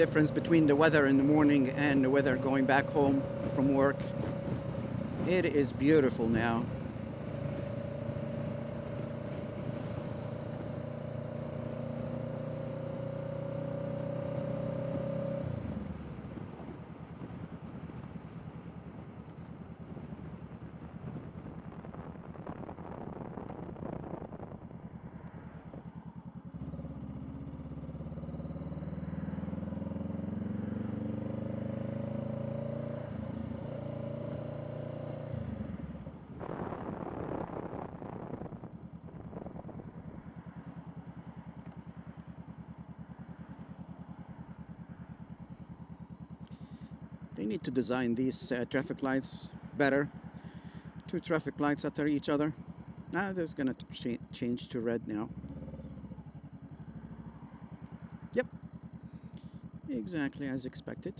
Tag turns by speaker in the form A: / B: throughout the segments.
A: difference between the weather in the morning and the weather going back home from work. It is beautiful now. Need to design these uh, traffic lights better. Two traffic lights after each other. Now ah, that's gonna ch change to red now. Yep. Exactly as expected.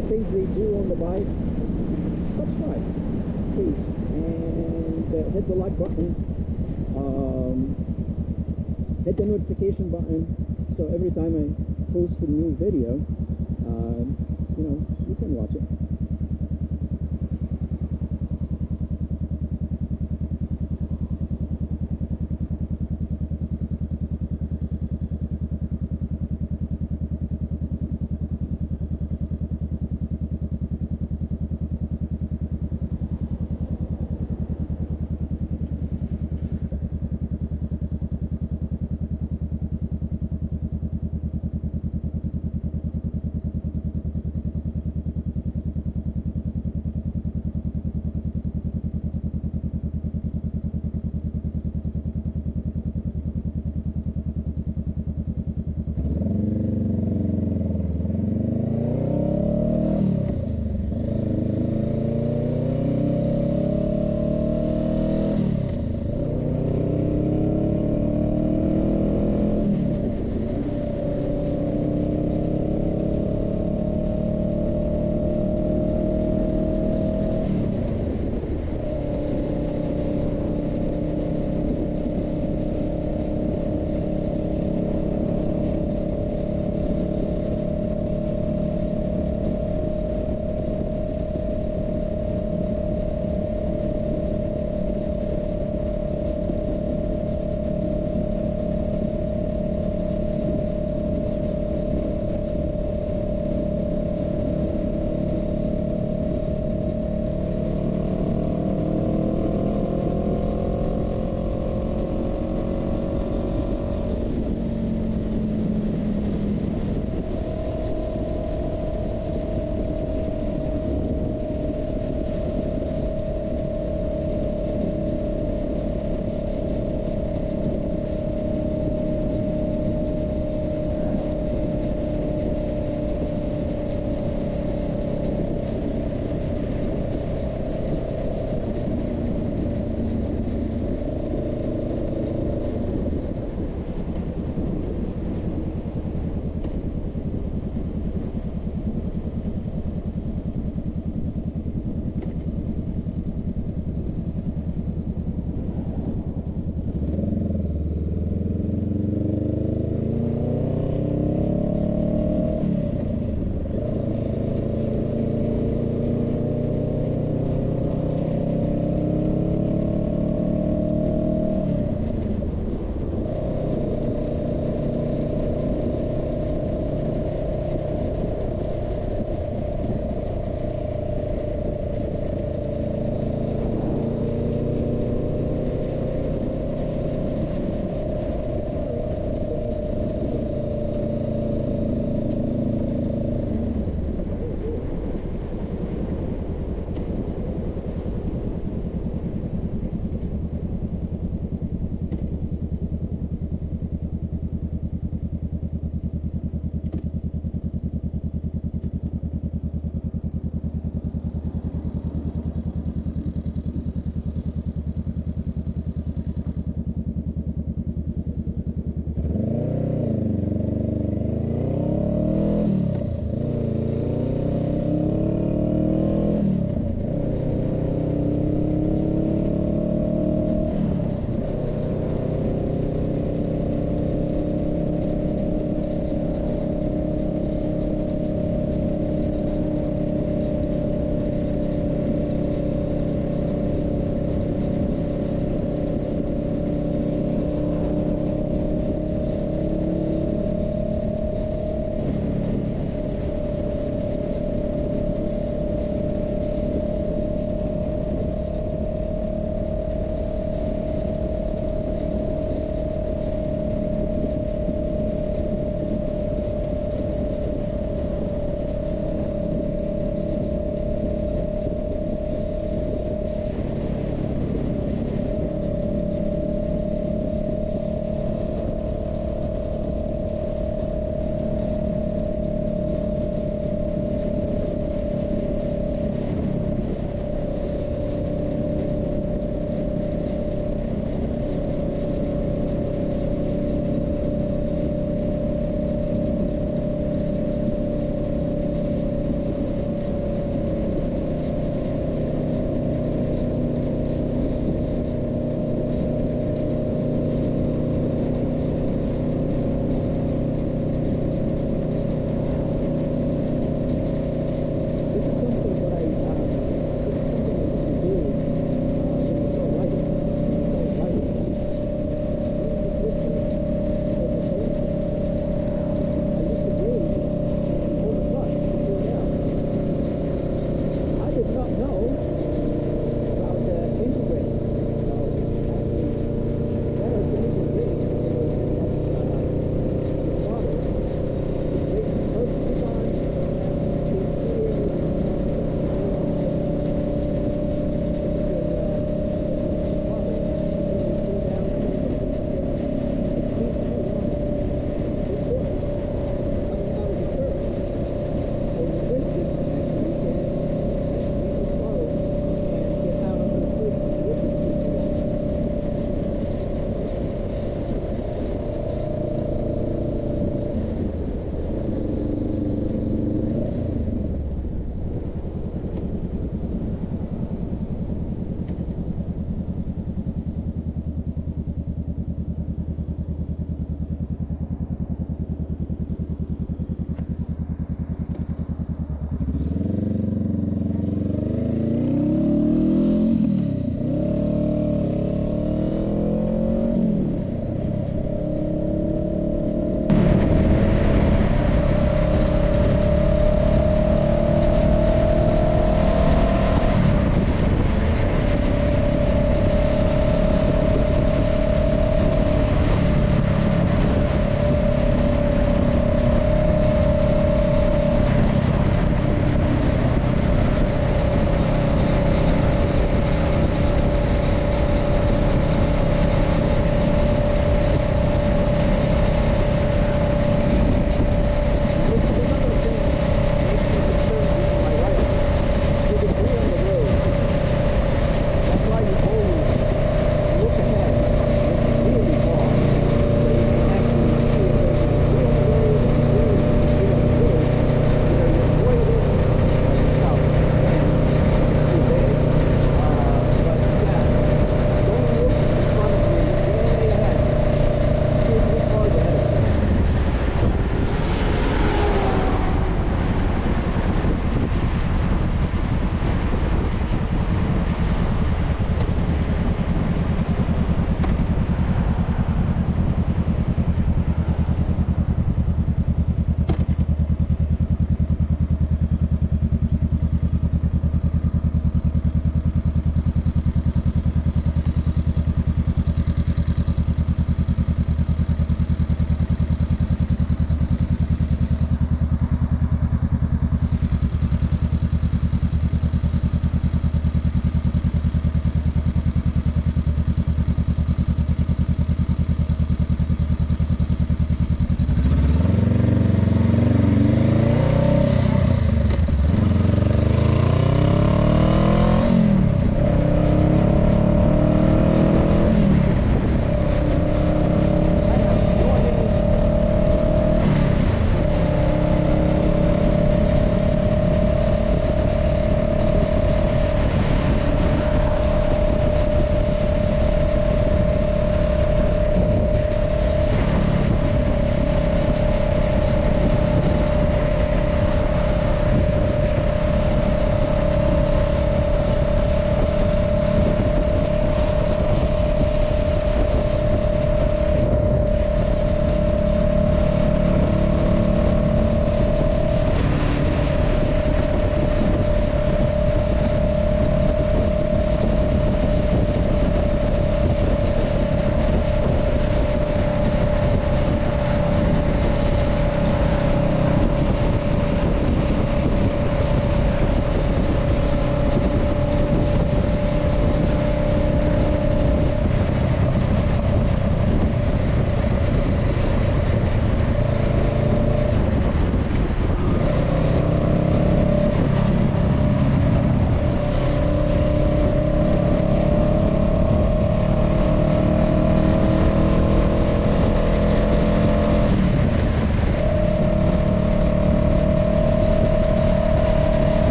A: The things they do on the bike, subscribe, please, and uh, hit the like button, um, hit the notification button, so every time I post a new video, um, you know, you can watch it.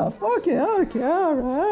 A: Okay, okay, all right.